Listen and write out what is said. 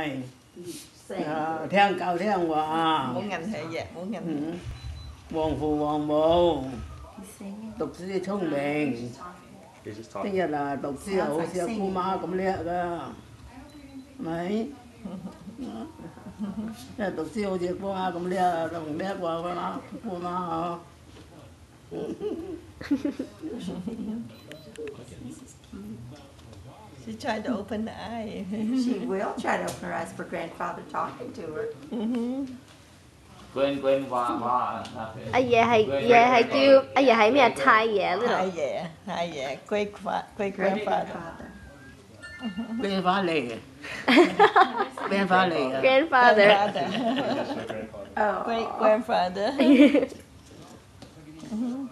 係。啊，聽夠聽話。冇銀係嘅，冇銀。旺父旺母，讀書聰明。聽日啊，讀書又好似阿姑媽咁叻噶，咪？因為讀書好似姑媽咁叻啊，仲叻過佢媽姑媽嗬。She tried to open the eye. she will try to open her eyes for grandfather talking to her. Mm-hmm. Thai grandfather. Grandfather. Grandfather. oh. Great grandfather. mm-hmm.